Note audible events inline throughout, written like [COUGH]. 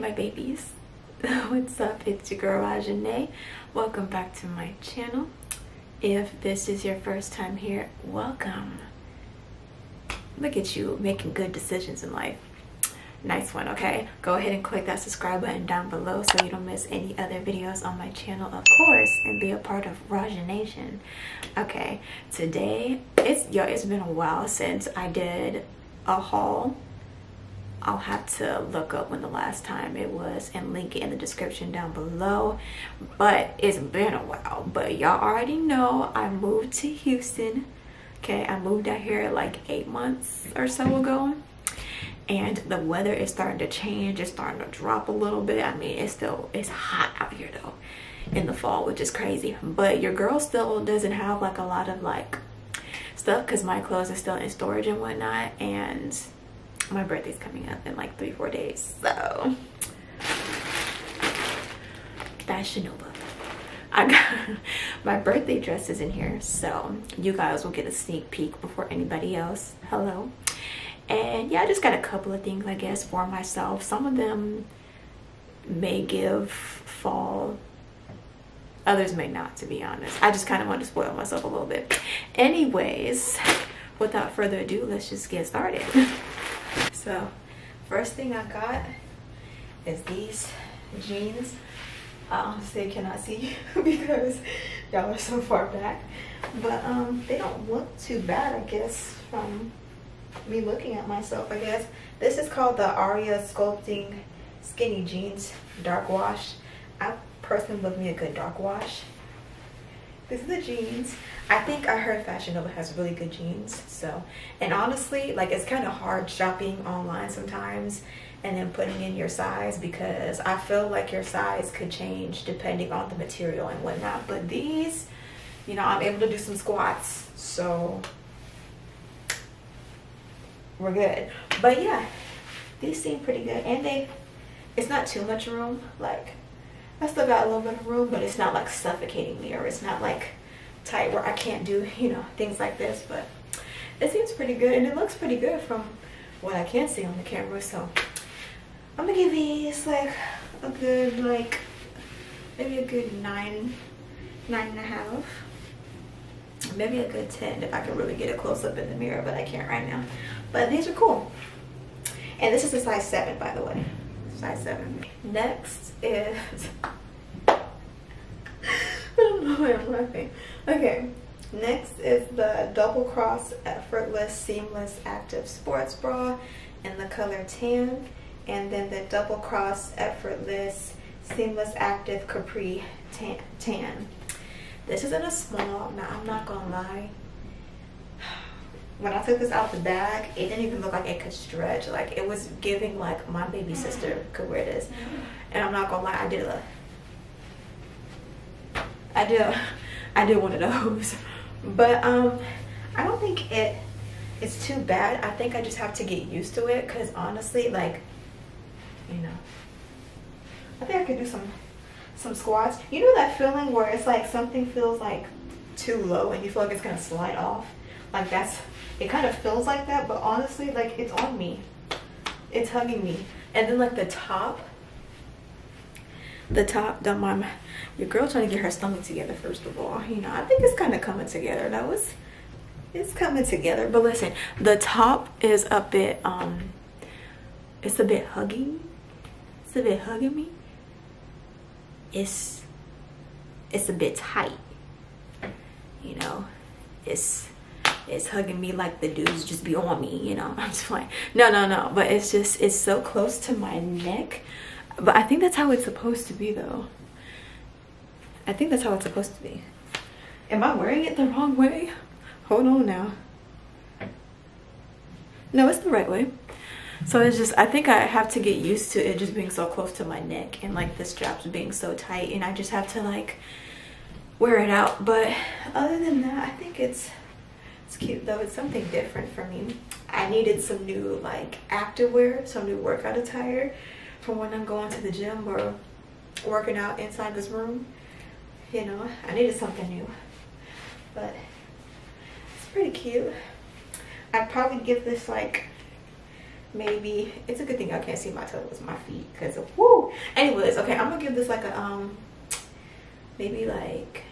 [LAUGHS] what's up? It's your girl Rajanae welcome back to my channel. If this is your first time here welcome. Look at you making good decisions in life. Nice one okay? Go ahead and click that subscribe button down below so you don't miss any other videos on my channel of course and be a part of Rajanation. Okay today it's yo it's been a while since I did a haul I'll have to look up when the last time it was and link it in the description down below. But it's been a while. But y'all already know I moved to Houston. Okay, I moved out here like eight months or so ago. And the weather is starting to change. It's starting to drop a little bit. I mean, it's still, it's hot out here though in the fall, which is crazy. But your girl still doesn't have like a lot of like stuff because my clothes are still in storage and whatnot. And my birthday's coming up in like three four days so. Fashion nova. I got [LAUGHS] my birthday dress is in here so you guys will get a sneak peek before anybody else. Hello. And yeah i just got a couple of things i guess for myself. Some of them may give fall others may not to be honest. I just kind of want to spoil myself a little bit. Anyways without further ado let's just get started [LAUGHS] So first thing I got is these jeans. I honestly cannot see [LAUGHS] because y'all are so far back. But um, they don't look too bad, I guess, from me looking at myself, I guess. This is called the Aria Sculpting Skinny Jeans Dark Wash. I personally love me a good dark wash. This is the jeans. I think I heard Fashion Nova has really good jeans. So, and honestly, like it's kind of hard shopping online sometimes and then putting in your size because I feel like your size could change depending on the material and whatnot. But these, you know, I'm able to do some squats. So we're good. But yeah, these seem pretty good. And they, it's not too much room. Like I still got a little bit of room, but it's not like suffocating me or it's not like tight where I can't do, [LAUGHS] you know, things like this. But it seems pretty good and it looks pretty good from what I can see on the camera. So I'm gonna give these like a good, like maybe a good nine, nine and a half. Maybe a good 10 if I can really get a close up in the mirror, but I can't right now. But these are cool. And this is a size 7, by the way size 7. Next is... [LAUGHS] I'm laughing. Okay, next is the Double Cross Effortless Seamless Active Sports Bra in the color tan. And then the Double Cross Effortless Seamless Active Capri tan. tan. This is in a small, now I'm not gonna lie, [SIGHS] when I took this out the bag, it didn't even look like it could stretch. Like it was giving like my baby sister could wear this. And I'm not gonna lie, I did a I did I did one of those. But um I don't think it it's too bad. I think I just have to get used to it because honestly, like, you know, I think I could do some some squats. You know that feeling where it's like something feels like too low and you feel like it's gonna slide off? Like that's it kind of feels like that but honestly like it's on me it's hugging me and then like the top the top don't mind your girl trying to get her stomach together first of all you know i think it's kind of coming together that was it's coming together but listen the top is a bit um it's a bit hugging it's a bit hugging me it's it's a bit tight you know it's it's hugging me like the dudes just be on me, you know. [LAUGHS] I'm just like, no, no, no. But it's just, it's so close to my neck. But I think that's how it's supposed to be though. I think that's how it's supposed to be. Am I wearing it the wrong way? Hold on now. No, it's the right way. So it's just, I think I have to get used to it just being so close to my neck and like the straps being so tight and I just have to like wear it out. But other than that, I think it's it's cute though. It's something different for me. I needed some new like activewear, some new workout attire for when I'm going to the gym or working out inside this room. You know, I needed something new. But it's pretty cute. I'd probably give this like maybe it's a good thing I can't see my toes, my feet, because whoo. Anyways, okay, I'm gonna give this like a um, maybe like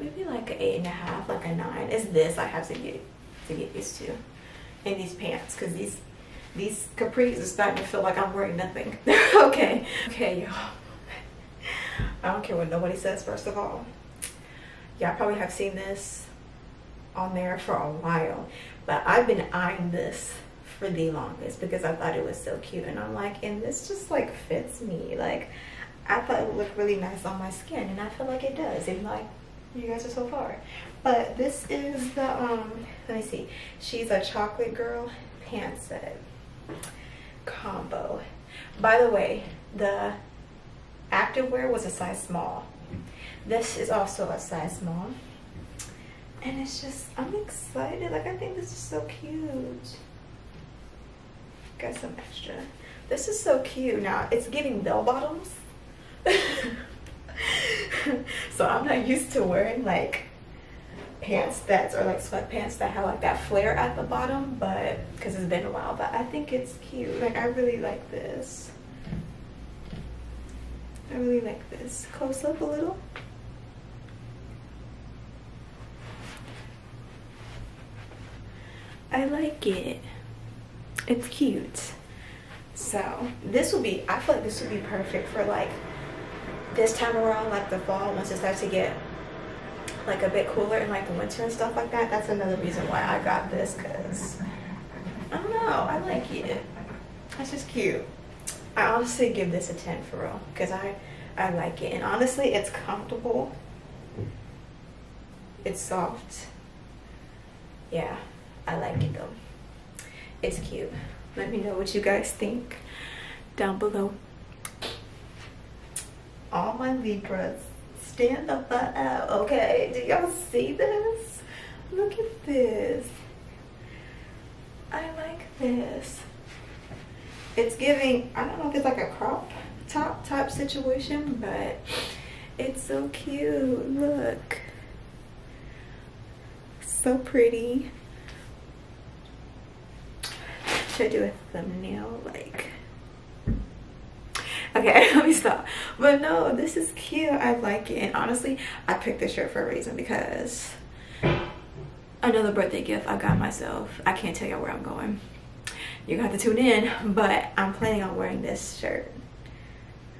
maybe like an eight and a half, like a nine. It's this I have to get to get used to in these pants, because these these capris are starting to feel like I'm wearing nothing. [LAUGHS] okay, okay, y'all. I don't care what nobody says. First of all, y'all probably have seen this on there for a while, but I've been eyeing this for the longest because I thought it was so cute and I'm like and this just like fits me like I thought it would look really nice on my skin and I feel like it does even like you guys are so far but this is the um let me see she's a chocolate girl pant set combo by the way the activewear was a size small this is also a size small and it's just I'm excited like I think this is so cute got some extra. This is so cute. Now, it's giving bell bottoms. [LAUGHS] so I'm not used to wearing like pants that are like sweatpants that have like that flare at the bottom, but because it's been a while, but I think it's cute. Like I really like this. I really like this. Close up a little. I like it it's cute. So this will be, I feel like this would be perfect for like this time around, like the fall, once it starts to get like a bit cooler in like the winter and stuff like that. That's another reason why I got this because I don't know, I like it. It's just cute. I honestly give this a 10 for real because I, I like it. And honestly, it's comfortable. It's soft. Yeah, I like it though. It's cute. Let me know what you guys think down below. All my Libras, stand the up out. Okay, do y'all see this? Look at this. I like this. It's giving, I don't know if it's like a crop top type situation, but it's so cute. Look. So pretty should I do a thumbnail like okay [LAUGHS] let me stop. But no this is cute. I like it. And honestly i picked this shirt for a reason because another birthday gift i got myself. I can't tell y'all where i'm going. You're got to tune in but i'm planning on wearing this shirt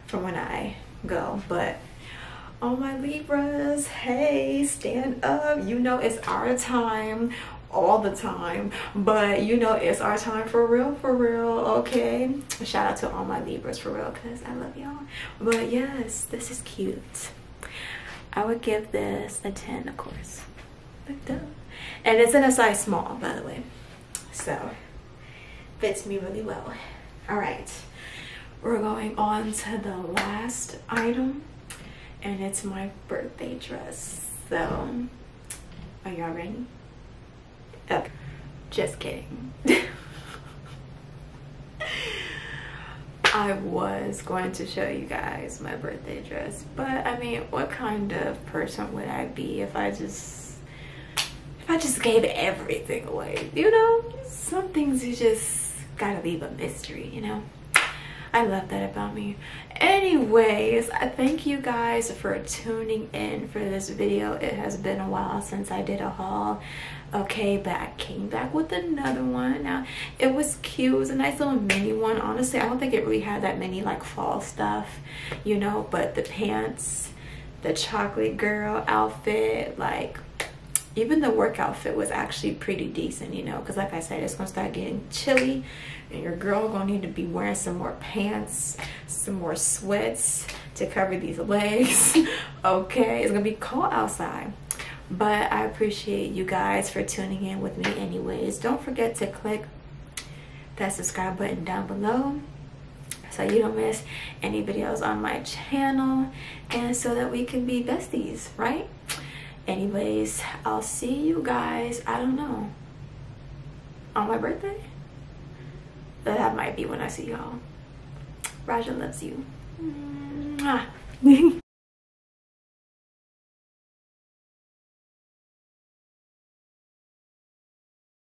from when i go. But all my libras hey stand up. You know it's our time all the time. But you know it's our time for real for real okay? Shout out to all my libras for real because i love y'all. But yes this is cute. I would give this a 10 of course. And it's in a size small by the way. So fits me really well. All right. We're going on to the last item and it's my birthday dress. So are y'all ready Just kidding. [LAUGHS] I was going to show you guys my birthday dress, but I mean, what kind of person would I be if I just, if I just gave everything away, you know? Some things you just gotta leave a mystery, you know? I love that about me. Anyways, I thank you guys for tuning in for this video. It has been a while since I did a haul. Okay, but I came back with another one. Now, it was cute. It was a nice little mini one. Honestly, I don't think it really had that many like fall stuff, you know, but the pants, the chocolate girl outfit, like even the work outfit was actually pretty decent, you know, because like I said, it's gonna start getting chilly and your girl gonna need to be wearing some more pants some more sweats to cover these legs [LAUGHS] okay? It's gonna be cold outside. But i appreciate you guys for tuning in with me anyways. Don't forget to click that subscribe button down below so you don't miss any videos on my channel and so that we can be besties right anyways i'll see you guys i don't know on my birthday that might be when I see y'all. Raja loves you. [LAUGHS]